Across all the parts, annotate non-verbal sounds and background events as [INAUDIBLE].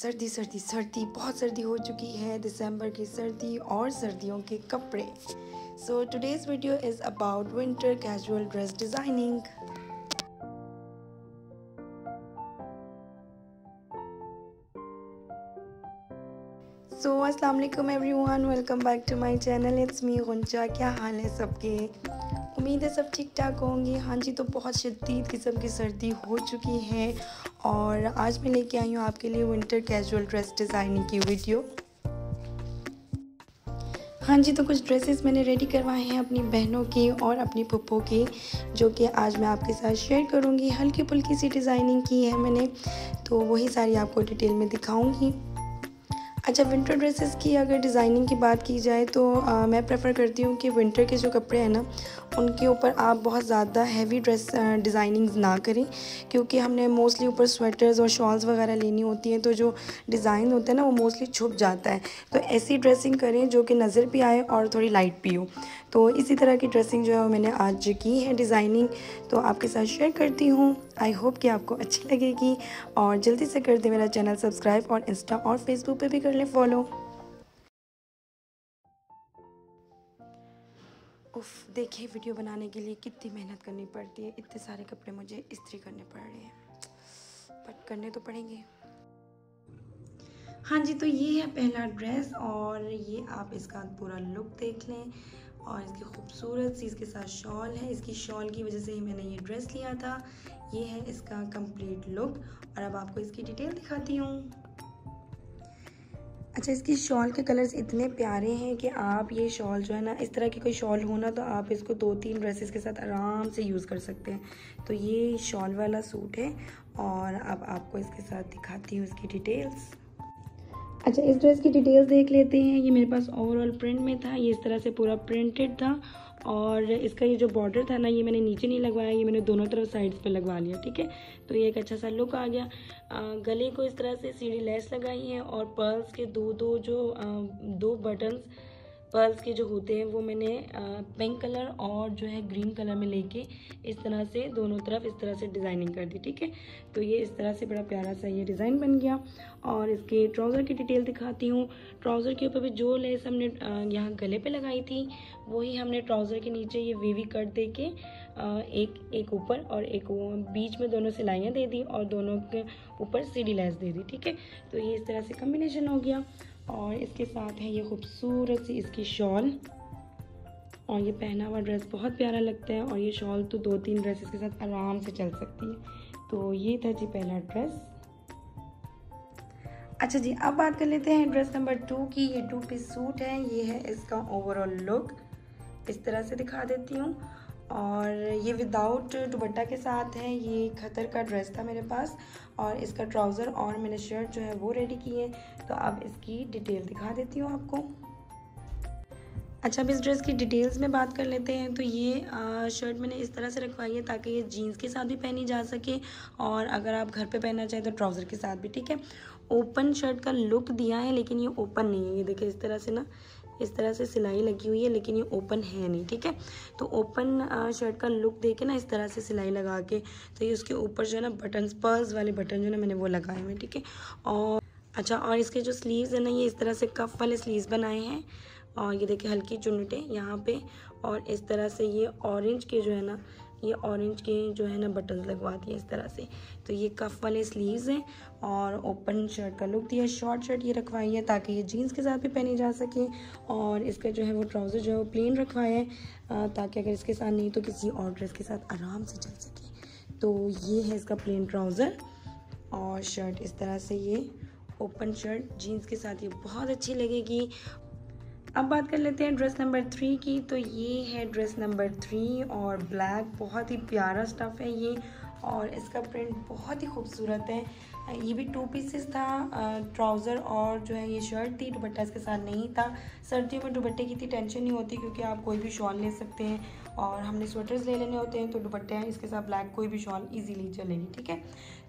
सर्दी सर्दी सर्दी बहुत सर्दी हो चुकी है दिसंबर की सर्दी और सर्दियों के कपड़े। So today's video is about winter casual dress designing so अस्सलाम वालेकुम everyone welcome back to my channel it's me Gunja क्या हाल है सबके? उम्मीद है सब ठीक ठाक होंगे। हाँ जी तो बहुत शदीद किस्म की सर्दी हो चुकी है और आज मैं लेके आई हूँ आपके लिए विंटर कैजुअल ड्रेस डिज़ाइनिंग की वीडियो हाँ जी तो कुछ ड्रेसेस मैंने रेडी करवाए हैं अपनी बहनों की और अपनी पप्पो की, जो कि आज मैं आपके साथ शेयर करूँगी। हल्की फुल्की सी डिज़ाइनिंग की है मैंने तो वही सारी आपको डिटेल में दिखाऊँगी। अच्छा विंटर ड्रेसेस की अगर डिज़ाइनिंग की बात की जाए तो आ, मैं प्रेफर करती हूँ कि विंटर के जो कपड़े हैं ना उनके ऊपर आप बहुत ज़्यादा हैवी ड्रेस डिज़ाइनिंग्स ना करें। क्योंकि हमने मोस्टली ऊपर स्वेटर्स और शॉल्स वगैरह लेनी होती हैं तो जो डिज़ाइन होता है ना वो मोस्टली छुप जाता है। तो ऐसी ड्रेसिंग करें जो कि नज़र भी आए और थोड़ी लाइट भी हो। तो इसी तरह की ड्रेसिंग जो है वो मैंने आज की है डिज़ाइनिंग तो आपके साथ शेयर करती हूँ। आई होप कि आपको अच्छी लगेगी और जल्दी से कर दे मेरा चैनल सब्सक्राइब और इंस्टा और फेसबुक पे भी कर लें फॉलो उफ, देखिए वीडियो बनाने के लिए कितनी मेहनत करनी पड़ती है। इतने सारे कपड़े मुझे इस्त्री करने पड़ रहे हैं। बट करने तो पड़ेंगे। हाँ जी तो ये है पहला ड्रेस और ये आप इसका पूरा लुक देख लें। और इसकी खूबसूरत सी इसके साथ शॉल है। इसकी शॉल की वजह से ही मैंने ये ड्रेस लिया था। ये है इसका कंप्लीट लुक और अब आपको इसकी डिटेल दिखाती हूँ। अच्छा इसकी शॉल के कलर्स इतने प्यारे हैं कि आप ये शॉल जो है ना, इस तरह की कोई शॉल हो ना तो आप इसको दो तीन ड्रेसेस के साथ आराम से यूज़ कर सकते हैं। तो ये शॉल वाला सूट है। और अब आपको इसके साथ दिखाती हूँ इसकी डिटेल्स अच्छा इस ड्रेस की डिटेल्स देख लेते हैं। ये मेरे पास ओवरऑल प्रिंट में था ये इस तरह से पूरा प्रिंटेड था और इसका ये जो बॉर्डर था ना ये मैंने नीचे नहीं लगवाया ये मैंने दोनों तरफ़ साइड्स पे लगवा लिया ठीक है? तो ये एक अच्छा सा लुक आ गया। आ, गले को इस तरह से सीढ़ी लेस लगाई है और पर्ल्स के दो दो जो आ, दो बटन्स पर्ल्स के जो होते हैं, वो मैंने पिंक कलर और जो है ग्रीन कलर में लेके इस तरह से दोनों तरफ़ इस तरह से डिज़ाइनिंग कर दी, ठीक है? तो ये इस तरह से बड़ा प्यारा सा ये डिज़ाइन बन गया। और इसके ट्राउज़र की डिटेल दिखाती हूँ। ट्राउज़र के ऊपर भी जो लेस हमने यहाँ गले पे लगाई थी, वही हमने ट्राउज़र के नीचे ये वीवी कट दे के एक एक ऊपर और एक बीच में दोनों सिलाइयाँ दे दी और दोनों के ऊपर सीढ़ी लेस दे दी, ठीक है? तो ये इस तरह से कम्बिनेशन हो गया। और इसके साथ है ये खूबसूरत सी इसकी शॉल। और ये पहना हुआ ड्रेस बहुत प्यारा लगता है और ये शॉल तो दो तीन ड्रेसेस के साथ आराम से चल सकती है। तो ये था जी पहला ड्रेस अच्छा जी, अब बात कर लेते हैं ड्रेस नंबर टू की। ये टू पीस सूट है, ये है इसका ओवरऑल लुक इस तरह से दिखा देती हूँ। और ये विदाउट दुपट्टा के साथ है ये खतर का ड्रेस था मेरे पास और इसका ट्राउज़र और मैंने शर्ट जो है वो रेडी की है। तो अब इसकी डिटेल दिखा देती हूँ आपको। अच्छा अब इस ड्रेस की डिटेल्स में बात कर लेते हैं। तो ये आ, शर्ट मैंने इस तरह से रखवाई है ताकि ये जीन्स के साथ भी पहनी जा सके और अगर आप घर पे पहनना चाहें तो ट्राउज़र के साथ भी ठीक है? ओपन शर्ट का लुक दिया है लेकिन ये ओपन नहीं है। ये देखिए इस तरह से ना इस तरह से सिलाई लगी हुई है, लेकिन ये ओपन है नहीं, ठीक है? तो ओपन शर्ट का लुक देके ना इस तरह से सिलाई लगा के तो ये उसके ऊपर जो है ना बटन पर्स वाले बटन जो है मैंने वो लगाए हुए ठीक है? और अच्छा और इसके जो स्लीव्स है ना, ये इस तरह से कफ वाले स्लीव्स बनाए हैं, और ये देखिए हल्की चुनटे यहाँ पे, और इस तरह से ये ऑरेंज के जो है ना, ये ऑरेंज के जो है ना बटन लगवा दिए इस तरह से। तो ये कफ वाले स्लीव्स हैं और ओपन शर्ट का लुक दिया, शॉर्ट शर्ट ये रखवाई है ताकि ये जीन्स के साथ भी पहनी जा सके और इसका जो है वो ट्राउज़र जो है वो प्लेन रखवाए है ताकि अगर इसके साथ नहीं तो किसी और ड्रेस के साथ आराम से चल सके। तो ये है इसका प्लेन ट्राउज़र और शर्ट इस तरह से ये ओपन शर्ट जीन्स के साथ ये बहुत अच्छी लगेगी। अब बात कर लेते हैं ड्रेस नंबर थ्री की तो ये है ड्रेस नंबर थ्री और ब्लैक, बहुत ही प्यारा स्टफ़ है ये। और इसका प्रिंट बहुत ही खूबसूरत है। ये भी टू पीसेस था ट्राउज़र और जो है ये शर्ट थी, दुपट्टा इसके साथ नहीं था। सर्दियों में दुपट्टे की इतनी टेंशन नहीं होती क्योंकि आप कोई भी शॉल ले सकते हैं और हमने स्वेटर्स ले लेने होते हैं तो दुपट्टे हैं, इसके साथ ब्लैक कोई भी शॉल ईजीली चलेगी, ठीक है?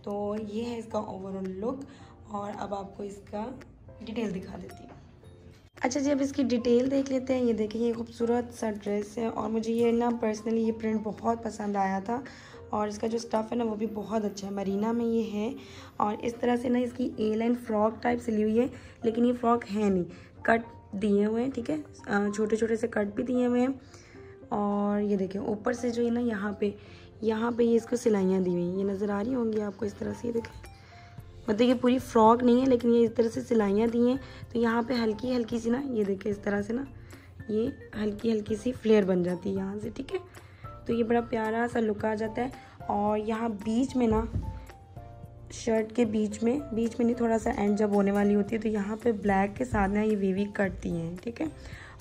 तो ये है इसका ओवरऑल लुक और अब आपको इसका डिटेल दिखा देती हूँ। अच्छा जी, अब इसकी डिटेल देख लेते हैं। ये देखिए, ये खूबसूरत सा ड्रेस है और मुझे ये ना पर्सनली ये प्रिंट बहुत पसंद आया था। और इसका जो स्टफ़ है ना, वो भी बहुत अच्छा है। मरीना में ये है और इस तरह से ना इसकी ए लाइन फ्रॉक टाइप सिली हुई है, लेकिन ये फ्रॉक है नहीं। कट दिए हुए हैं, ठीक है? छोटे छोटे से कट भी दिए हुए हैं। और ये देखिए, ऊपर से जो है ना, यहाँ पे यहाँ पे ये इसको सिलाइयाँ दी हुई हैं। ये नज़र आ रही होंगी आपको इस तरह से, ये देखें मतलब ये पूरी फ्रॉक नहीं है, लेकिन ये इस तरह से सिलाइयाँ दी हैं। तो यहाँ पे हल्की हल्की सी ना, ये देखें इस तरह से ना, ये हल्की हल्की सी फ्लेयर बन जाती है यहाँ से, ठीक है? तो ये बड़ा प्यारा सा लुक आ जाता है। और यहाँ बीच में ना शर्ट के बीच में बीच में नहीं, थोड़ा सा एंड जब होने वाली होती है तो यहाँ पे ब्लैक के साथ ना ये वीवी कटती हैं, ठीक है?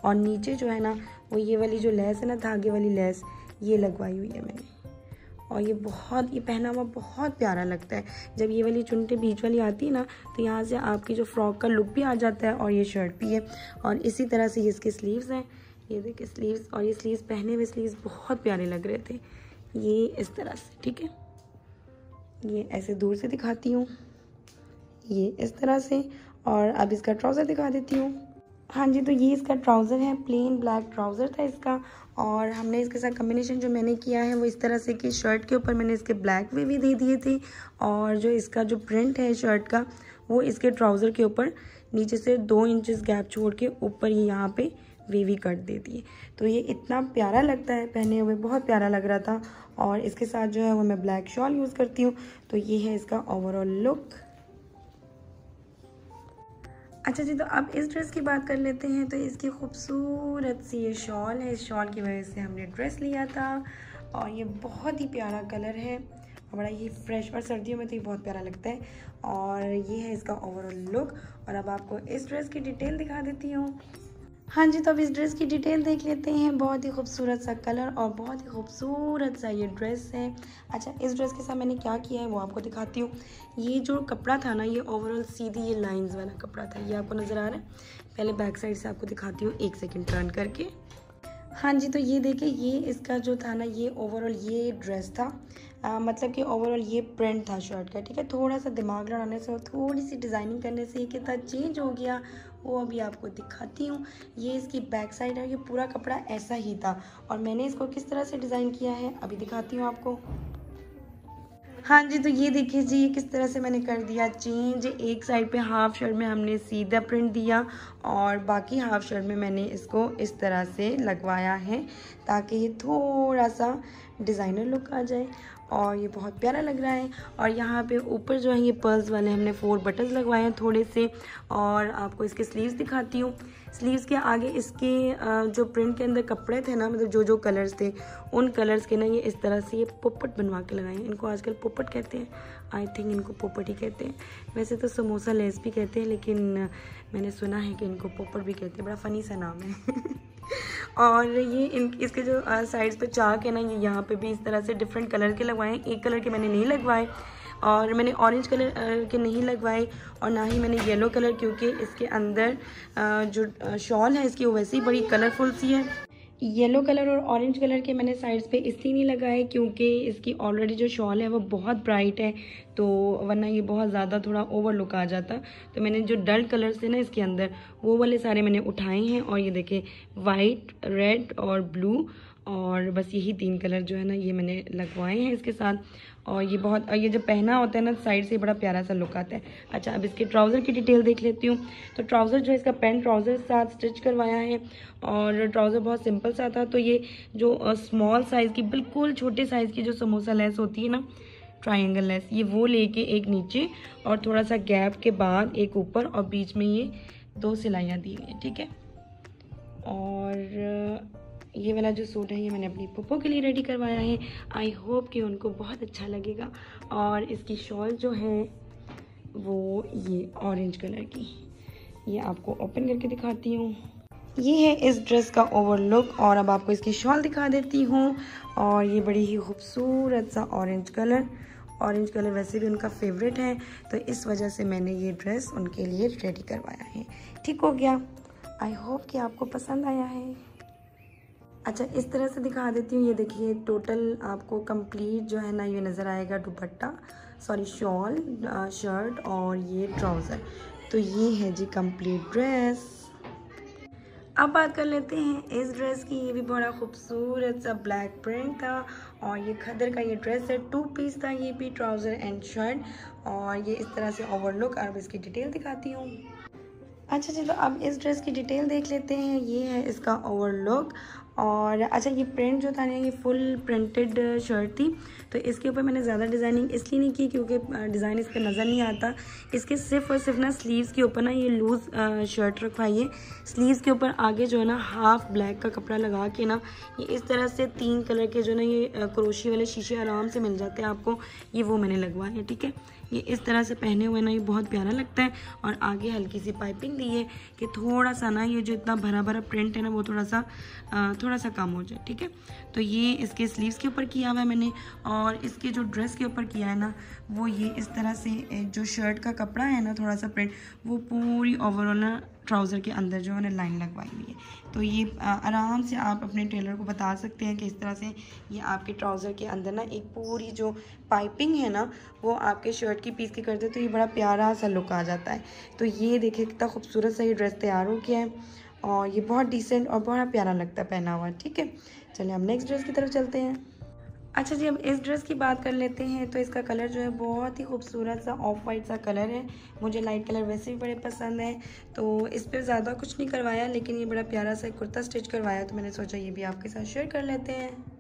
और नीचे जो है ना, वो ये वाली जो लेस है ना, धागे वाली लेस, ये लगवाई हुई है मैंने। और ये बहुत, ये पहना हुआ बहुत प्यारा लगता है। जब ये वाली चुनटे बीच वाली आती है ना तो यहाँ से आपकी जो फ्रॉक का लुक भी आ जाता है और ये शर्ट भी है। और इसी तरह से ये इसके स्लीव्स हैं। ये देखिए स्लीव्स और ये स्लीव्स पहने हुए स्लीव्स बहुत प्यारे लग रहे थे। ये इस तरह से, ठीक है? ये ऐसे दूर से दिखाती हूँ। ये इस तरह से और अब इसका ट्राउज़र दिखा देती हूँ। हाँ जी तो ये इसका ट्राउज़र है प्लेन ब्लैक ट्राउज़र था इसका और हमने इसके साथ कम्बिनेशन जो मैंने किया है वो इस तरह से कि शर्ट के ऊपर मैंने इसके ब्लैक वे भी दे दिए थे और जो इसका जो प्रिंट है शर्ट का, वो इसके ट्राउज़र के ऊपर नीचे से दो इंचेस गैप छोड़ के ऊपर यहाँ पे वीवी कट दे दिए तो ये इतना प्यारा लगता है पहने हुए, बहुत प्यारा लग रहा था। और इसके साथ जो है वो मैं ब्लैक शॉल यूज़ करती हूँ। तो ये है इसका ओवरऑल लुक अच्छा जी तो अब इस ड्रेस की बात कर लेते हैं। तो इसकी खूबसूरत सी ये शॉल है। इस शॉल की वजह से हमने ड्रेस लिया था। और ये बहुत ही प्यारा कलर है। और बड़ा ही फ्रेश और सर्दियों में तो ये बहुत प्यारा लगता है। और ये है इसका ओवरऑल लुक और अब आपको इस ड्रेस की डिटेल दिखा देती हूँ। हाँ जी तो अब इस ड्रेस की डिटेल देख लेते हैं। बहुत ही खूबसूरत सा कलर और बहुत ही खूबसूरत सा ये ड्रेस है। अच्छा इस ड्रेस के साथ मैंने क्या किया है वो आपको दिखाती हूँ। ये जो कपड़ा था ना ये ओवरऑल सीधी ये लाइंस वाला कपड़ा था ये आपको नज़र आ रहा है? पहले बैक साइड से आपको दिखाती हूँ एक सेकेंड टर्न करके। हाँ जी तो ये देखिए ये इसका जो था ना ये ओवरऑल ये ड्रेस था। आ, मतलब कि ओवरऑल ये प्रिंट था शर्ट का ठीक है? थोड़ा सा दिमाग लड़ाने से और थोड़ी सी डिज़ाइनिंग करने से ये कितना चेंज हो गया। वो अभी आपको दिखाती हूँ। ये इसकी बैक साइड है, ये पूरा कपड़ा ऐसा ही था। और मैंने इसको किस तरह से डिज़ाइन किया है, अभी दिखाती हूँ आपको। हाँ जी तो ये देखिए जी, ये किस तरह से मैंने कर दिया। चेंज, एक साइड पे हाफ़ शर्ट में हमने सीधा प्रिंट दिया और बाकी हाफ़ शर्ट में मैंने इसको इस तरह से लगवाया है ताकि ये थोड़ा सा डिज़ाइनर लुक आ जाए। और ये बहुत प्यारा लग रहा है। और यहाँ पे ऊपर जो है ये पर्ल्स वाले हमने फोर बटन्स लगवाए हैं थोड़े से। और आपको इसके स्लीव्स दिखाती हूँ। स्लीव्स के आगे इसके जो प्रिंट के अंदर कपड़े थे ना मतलब जो जो कलर्स थे, उन कलर्स के ना ये इस तरह से ये पोपट बनवा के लगाए हैं। इनको आजकल पोपट कहते हैं। आई थिंक इनको पोपट ही कहते हैं। वैसे तो समोसा लेस भी कहते हैं, लेकिन मैंने सुना है कि इनको पोपट भी कहते हैं। बड़ा फ़नी सा नाम है। [LAUGHS] और ये इन, इसके जो साइड्स पे चाक है ना, ये यहाँ पे भी इस तरह से डिफरेंट कलर के लगवाए। एक कलर के मैंने नहीं लगवाए और मैंने ऑरेंज कलर के नहीं लगवाए और ना ही मैंने येलो कलर क्योंकि इसके अंदर जो शॉल है, इसकी वैसे ही बड़ी कलरफुल सी है। येलो कलर और ऑरेंज कलर के मैंने साइड्स पे इसलिए नहीं लगाए क्योंकि इसकी ऑलरेडी जो शॉल है वो बहुत ब्राइट है तो वरना ये बहुत ज़्यादा थोड़ा ओवर लुक आ जाता। तो मैंने जो डल कलर से ना इसके अंदर, वो वाले सारे मैंने उठाए हैं और ये देखे वाइट रेड और ब्लू और बस यही तीन कलर जो है ना, ये मैंने लगवाए हैं इसके साथ। और ये बहुत, और ये जब पहना होता है ना साइड से बड़ा प्यारा सा लुक आता है। अच्छा अब इसके ट्राउज़र की डिटेल देख लेती हूँ। तो ट्राउज़र जो है, इसका पेंट ट्राउज़र साथ स्टिच करवाया है। और ट्राउज़र बहुत सिंपल सा था। तो ये जो स्मॉल साइज़ की, बिल्कुल छोटे साइज़ की जो समोसा लेस होती है ना ट्राइंगल लेस, ये वो लेके एक नीचे और थोड़ा सा गैप के बाद एक ऊपर और बीच में ये दो सिलाइयाँ दी हैं, ठीक है? और ये वाला जो सूट है, ये मैंने अपनी पप्पो के लिए रेडी करवाया है। आई होप कि उनको बहुत अच्छा लगेगा। और इसकी शॉल जो है, वो ये ऑरेंज कलर की। ये आपको ओपन करके दिखाती हूँ। ये है इस ड्रेस का ओवर लुक और अब आपको इसकी शॉल दिखा देती हूँ। और ये बड़ी ही खूबसूरत सा ऑरेंज कलर ऑरेंज कलर वैसे भी उनका फेवरेट है तो इस वजह से मैंने ये ड्रेस उनके लिए रेडी करवाया है। ठीक हो गया। आई होप कि आपको पसंद आया है। अच्छा इस तरह से दिखा देती हूँ। ये देखिए टोटल आपको कंप्लीट जो है ना ये नज़र आएगा, दुपट्टा सॉरी शॉल शर्ट और ये ट्राउज़र तो ये है जी कंप्लीट ड्रेस अब बात कर लेते हैं इस ड्रेस की। ये भी बड़ा खूबसूरत सा ब्लैक प्रिंट था और ये खदर का ये ड्रेस है। टू पीस था ये भी ट्राउज़र एंड शर्ट और ये इस तरह से ओवरलुक और इसकी डिटेल दिखाती हूँ। अच्छा चलो, अब इस ड्रेस की डिटेल देख लेते हैं। ये है इसका ओवरलुक और अच्छा ये प्रिंट जो था ना, ये फुल प्रिंटेड शर्ट थी तो इसके ऊपर मैंने ज़्यादा डिज़ाइनिंग इसलिए नहीं की क्योंकि डिज़ाइन इस पर नज़र नहीं आता। इसके सिर्फ़ और सिर्फ़ ना स्लीव्स के ऊपर ना ये लूज़ शर्ट रखवाइए। स्लीव्स के ऊपर आगे जो है ना हाफ़ ब्लैक का कपड़ा लगा के ना, ये इस तरह से तीन कलर के जो ना ये क्रोशी वाले शीशे आराम से मिल जाते हैं आपको, ये वो मैंने लगवाए ठीक है? ये इस तरह से पहने हुए ना ये बहुत प्यारा लगता है। और आगे हल्की सी पाइपिंग दी है कि थोड़ा सा ना ये जो इतना भरा भरा प्रिंट है ना वो थोड़ा सा थोड़ा सा कम हो जाए, ठीक है? तो ये इसके स्लीव्स के ऊपर किया हुआ है मैंने और इसके जो ड्रेस के ऊपर किया है ना, वो ये इस तरह से जो शर्ट का कपड़ा है ना थोड़ा सा प्रिंट वो पूरी ओवरऑल ना ट्राउज़र के अंदर जो है लाइन लगवाई हुई है। तो ये आराम से आप अपने टेलर को बता सकते हैं कि इस तरह से ये आपके ट्राउज़र के अंदर ना एक पूरी जो पाइपिंग है ना, वो आपके शर्ट की पीस के करते तो ये बड़ा प्यारा सा लुक आ जाता है। तो ये देखिए कितना खूबसूरत सा ये ड्रेस तैयार हो गया है और ये बहुत डिसेंट और बड़ा प्यारा लगता है पहना हुआ ठीक है? चलिए हम नेक्स्ट ड्रेस की तरफ़ चलते हैं। अच्छा जी हम इस ड्रेस की बात कर लेते हैं तो इसका कलर जो है बहुत ही खूबसूरत सा ऑफ़ वाइट सा कलर है। मुझे लाइट कलर वैसे भी बड़े पसंद है तो इस पर ज़्यादा कुछ नहीं करवाया, लेकिन ये बड़ा प्यारा सा कुर्ता स्टिच करवाया तो मैंने सोचा ये भी आपके साथ शेयर कर लेते हैं।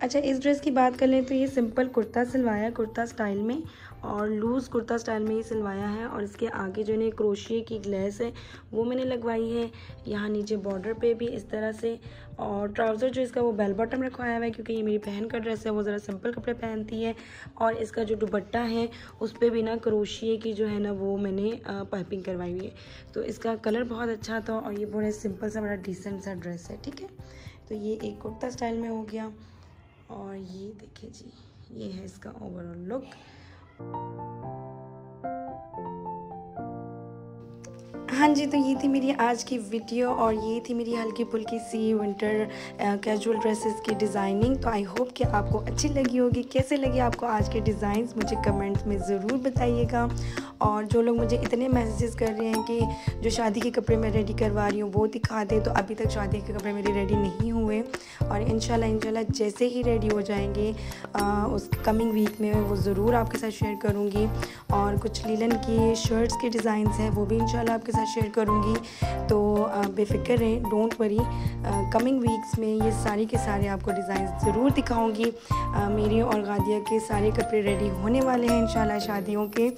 अच्छा इस ड्रेस की बात कर लें तो ये सिंपल कुर्ता सिलवाया, कुर्ता स्टाइल में और लूज़ कुर्ता स्टाइल में ही सिलवाया है और इसके आगे जो है क्रोशिए की ग्लेस है, वो मैंने लगवाई है। यहाँ नीचे बॉर्डर पे भी इस तरह से और ट्राउज़र जो इसका वो बेल बॉटम रखवाया हुआ है क्योंकि ये मेरी बहन का ड्रेस है, वो ज़रा सिंपल कपड़े पहनती है और इसका जो दुपट्टा है, उस पर भी ना क्रोशिए की जो है ना वो मैंने पाइपिंग करवाई हुई है। तो इसका कलर बहुत अच्छा था और ये बड़ा सिंपल सा बड़ा डिसेंट सा ड्रेस है, ठीक है? तो ये एक कुर्ता स्टाइल में हो गया। और ये देखिए जी, ये है इसका ओवरऑल लुक हाँ जी तो ये थी मेरी आज की वीडियो और ये थी मेरी हल्की फुल्की सी विंटर कैजुअल ड्रेसेस की डिज़ाइनिंग तो आई होप कि आपको अच्छी लगी होगी। कैसे लगी आपको आज के डिज़ाइंस मुझे कमेंट्स में ज़रूर बताइएगा। और जो लोग मुझे इतने मैसेजेस कर रहे हैं कि जो शादी के कपड़े मैं रेडी करवा रही हूँ वो दिखा दे तो अभी तक शादी के कपड़े मेरे रेडी नहीं हुए। और इन इंशाल्लाह जैसे ही रेडी हो जाएँगे आ, उस कमिंग वीक में वो ज़रूर आपके साथ शेयर करूँगी। और कुछ लीलन की शर्ट्स के डिज़ाइंस हैं वो भी इंशाल्लाह आपके साथ शेयर करूँगी। तो बेफिक्र रहें डोंट वरी कमिंग वीक्स में ये सारी के सारे आपको डिज़ाइन ज़रूर दिखाऊँगी। मेरी और गादिया के सारे कपड़े रेडी होने वाले हैं इन शादियों के।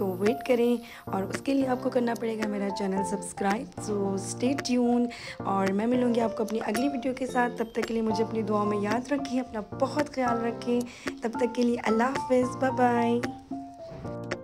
तो वेट करें और उसके लिए आपको करना पड़ेगा मेरा channel subscribe so stay tune और मैं मिलूँगी आपको अपनी अगली वीडियो के साथ. तब तक के लिए मुझे अपनी दुआ में याद रखें, अपना बहुत ख्याल रखें. तब तक के लिए अल्लाह हाफ़ बाय बाय